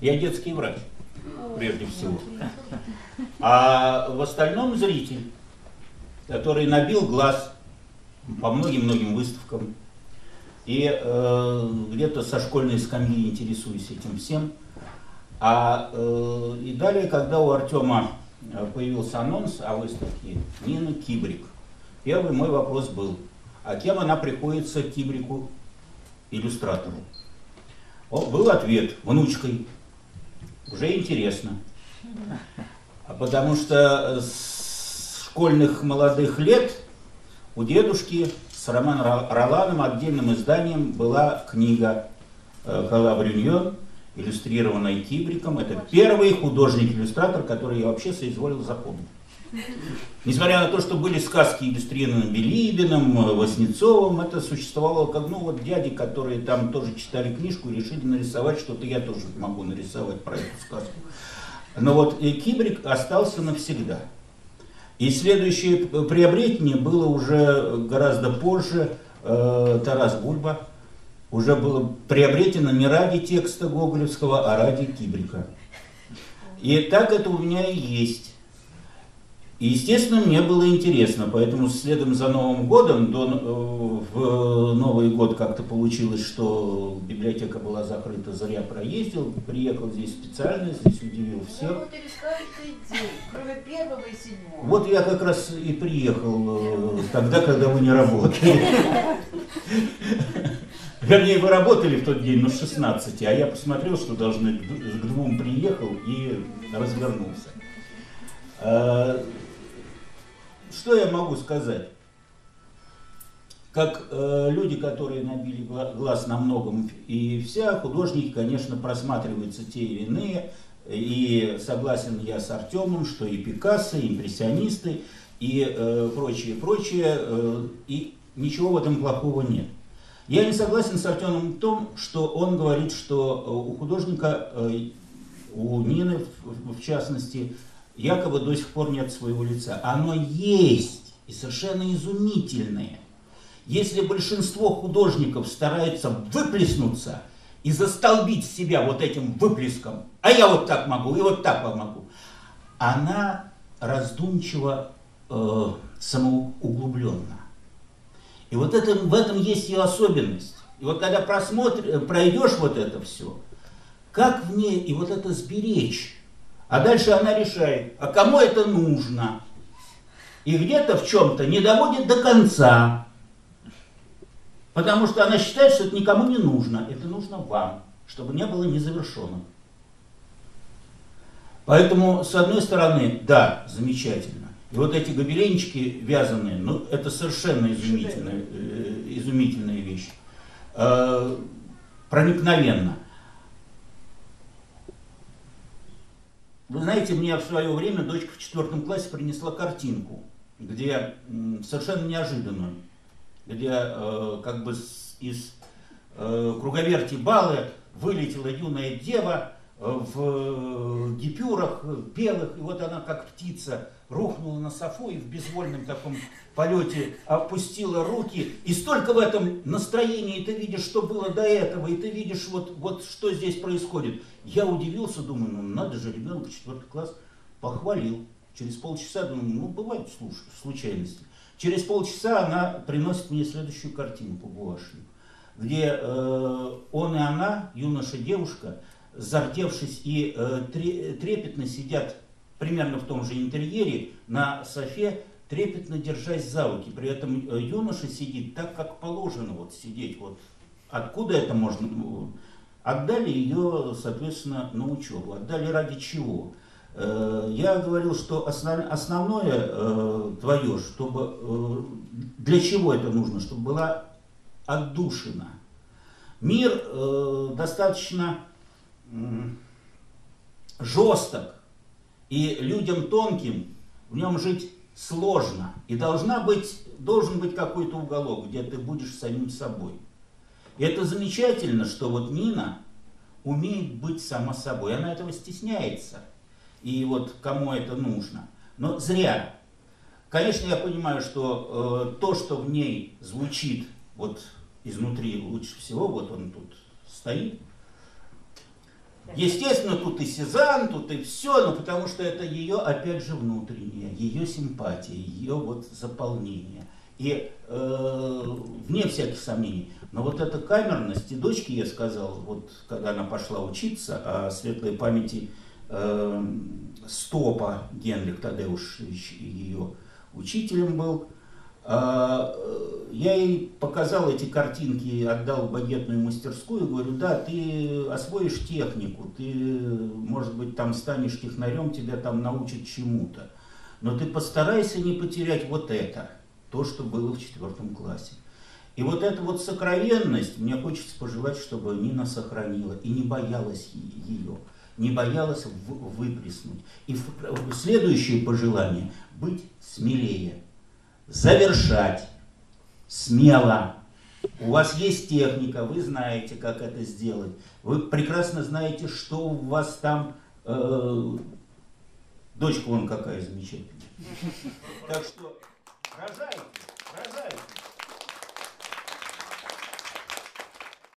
Я детский врач, прежде всего. А в остальном зритель, который набил глаз по многим-многим выставкам. И э, где-то со школьной скамьи интересуюсь этим всем. А э, и далее, когда у Артема э, появился анонс о выставке Нина Кибрик, первый мой вопрос был, а кем она приходится Кибрику иллюстратору? О, был ответ, внучкой. Уже интересно. А потому что с школьных молодых лет у дедушки с Романом Роланом отдельным изданием была книга Калабрюньон, э, иллюстрированная Кибриком. Это первый художник-иллюстратор, который я вообще соизволил запомнить. Несмотря на то, что были сказки иллюстрированы Билибиным, э, Васнецовым, это существовало как, ну вот дяди, которые там тоже читали книжку и решили нарисовать что-то, я тоже могу нарисовать про эту сказку. Но вот и Кибрик остался навсегда. И следующее приобретение было уже гораздо позже. Э, Тарас Бульба уже было приобретено не ради текста Гоголевского, а ради Кибрика. И так это у меня и есть. И, естественно, мне было интересно, поэтому следом за Новым годом, до, э, в Новый год как-то получилось, что библиотека была закрыта, зря проездил, приехал здесь специально, здесь удивил всех. Ну, вот день, кроме первого и седьмого. Вот я как раз и приехал э, тогда, когда вы не работали. Вернее, вы работали в тот день, но с 16, а я посмотрел, что должны к двум приехал и развернулся. Э, что я могу сказать? Как э, люди, которые набили глаз на многом и вся, художники, конечно, просматриваются те или иные. И согласен я с Артемом, что и Пикассо, и импрессионисты, и э, прочее, прочее, э, и ничего в этом плохого нет. Я не согласен с Артемом в том, что он говорит, что э, у художника, у Нины в частности, якобы до сих пор нет своего лица. Оно есть, и совершенно изумительное. Если большинство художников стараются выплеснуться и застолбить себя вот этим выплеском, а я вот так могу, и вот так могу, она раздумчиво э, самоуглубленно. И вот это, в этом есть ее особенность. И вот когда просмотр, пройдешь вот это все, как в ней и вот это сберечь, а дальше она решает, а кому это нужно? И где-то в чем-то не доводит до конца. Потому что она считает, что это никому не нужно. Это нужно вам, чтобы не было незавершенным. Поэтому, с одной стороны, да, замечательно. И вот эти гобеленчики вязаные, ну, это совершенно изумительная, э, изумительная вещь. Э, проникновенно. Вы знаете, мне в свое время дочка в четвертом классе принесла картинку, где совершенно неожиданную, где э, как бы из э, круговерти балы вылетела юная дева в гипюрах белых, и вот она как птица рухнула на софу и в безвольном таком полете опустила руки. И столько в этом настроении ты видишь, что было до этого, и ты видишь, вот, вот что здесь происходит. Я удивился, думаю, ну надо же, ребенок четвертый класс похвалил. Через полчаса думаю, ну бывают случайности. Через полчаса она приносит мне следующую картину по гуашью, где э, он и она, юноша, девушка, зардевшись и э, трепетно сидят примерно в том же интерьере, на софе, трепетно держась за руки. При этом э, юноша сидит так, как положено вот сидеть. Вот. Откуда это можно? Ну, отдали ее, соответственно, на учебу. Отдали ради чего? Э, я говорил, что основное твое, чтобы для чего это нужно, чтобы была отдушина. Мир достаточно жесток, и людям тонким в нем жить сложно. И должна быть, должен быть какой-то уголок, где ты будешь самим собой. И это замечательно, что вот Нина умеет быть сама собой. Она этого стесняется. И вот кому это нужно. Но зря. Конечно, я понимаю, что э, то, что в ней звучит вот изнутри лучше всего, вот он тут стоит, Естественно, тут и Сезанн, тут и все, но потому что это ее, опять же, внутреннее, ее симпатия, ее вот заполнение. И э, вне всяких сомнений. Но вот эта камерность, и дочке я сказал, вот когда она пошла учиться, о светлой памяти э, Стопа, Генрих Тадеуш ее учителем был, а, я ей показал эти картинки, отдал багетную мастерскую, говорю, да, ты освоишь технику, ты, может быть, там станешь технарем, тебя там научат чему-то. Но ты постарайся не потерять вот это, то, что было в четвертом классе. И вот эта вот сокровенность, мне хочется пожелать, чтобы Нина сохранила и не боялась ее, не боялась выплеснуть. И следующее пожелание – быть смелее завершать смело. У вас есть техника, вы знаете, как это сделать. Вы прекрасно знаете, что у вас там... Э, дочка вон какая замечательная. Так что рожайте, рожайте.